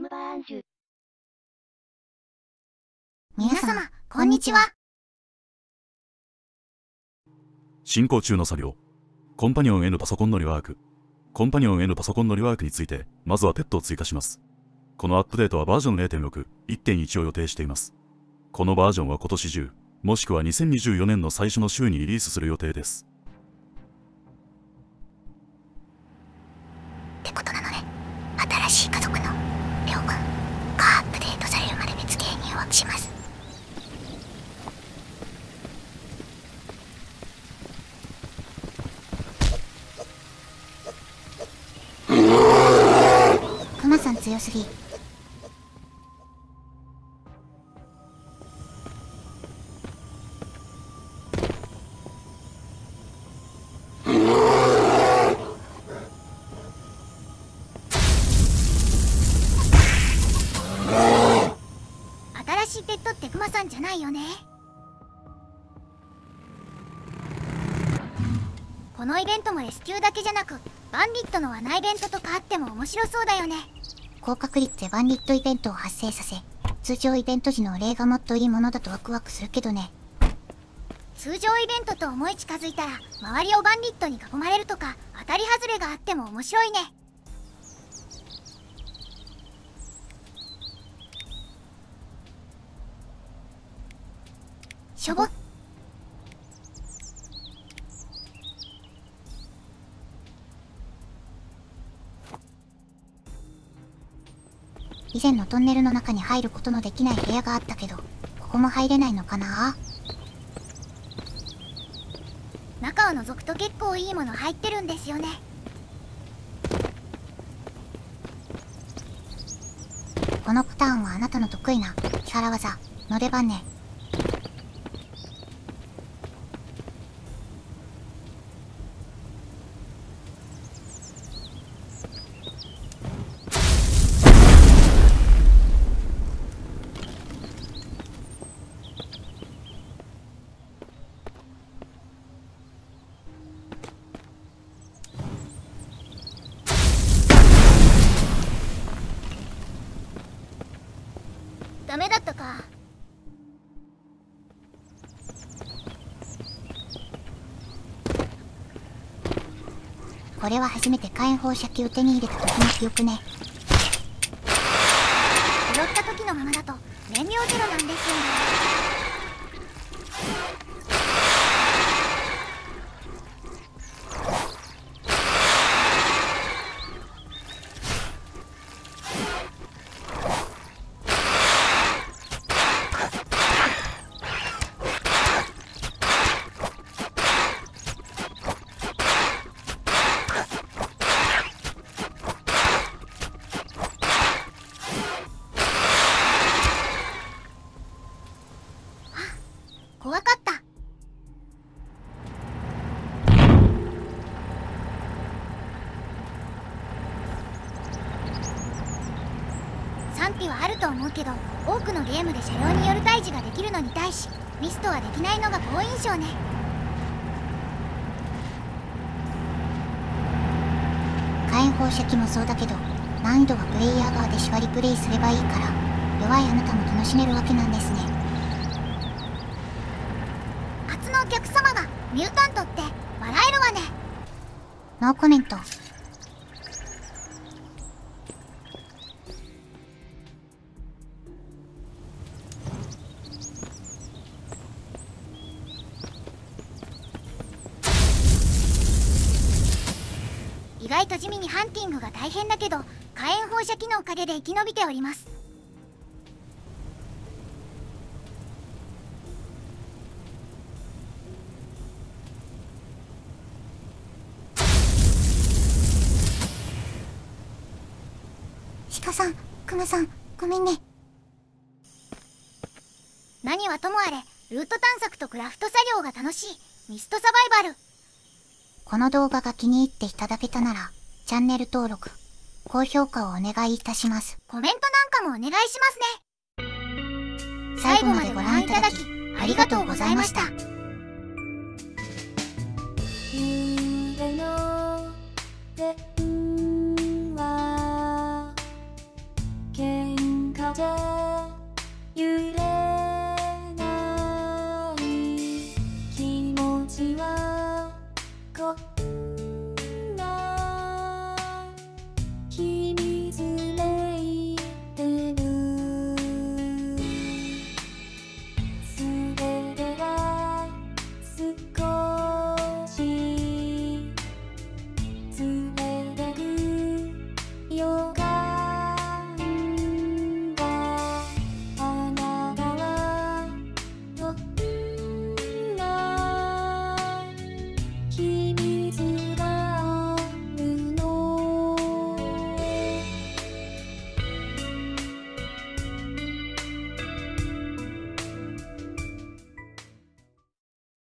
ムバーンジュ。皆様、こんにちは。進行中の作業。コンパニオン N パソコンのリワーク。コンパニオン NPC のリワークについて、まずはテッドを追加します。このアップデートはバージョン0.6、1.1を予定しています。このバージョンは今年中、もしくは2024年の最初の週にリリースする予定です。強すぎ。新しいペットってクマさんじゃないよねこのイベントもレスキューだけじゃなくバンディットの罠イベントとかあっても面白そうだよね高確率でバンディットイベントを発生させ通常イベント時の例がもっといいものだとワクワクするけどね。通常イベントと思い近づいたら周りをバンディットに囲まれるとか当たり外れがあっても面白いね。しょぼっ以前のトンネルの中に入ることのできない部屋があったけどここも入れないのかな？中を覗くと結構いいもの入ってるんですよね。このパターンはあなたの得意な木原技の出番ねこれは初めて火炎放射器を手に入れた時の記憶ね。拾った時のままだと燃料ゼロなんですよね怖かった賛否はあると思うけど多くのゲームで車両による退治ができるのに対しミストはできないのが好印象ね。火炎放射器もそうだけど難易度はプレイヤー側で縛りプレイすればいいから弱いあなたも楽しめるわけなんですね。初のお客様がミュータントって笑えるわね。ノーコメント。外と地味にハンティングが大変だけど火炎放射器のおかげで生き延びております鹿さん、クマさん、ごめんね。何はともあれ、ルート探索とクラフト作業が楽しい、ミストサバイバル。この動画が気に入っていただけたなら、チャンネル登録、高評価をお願いいたします。コメントなんかもお願いしますね。最後までご覧いただき、ありがとうございました。夕べの说